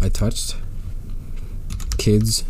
I touched. Kids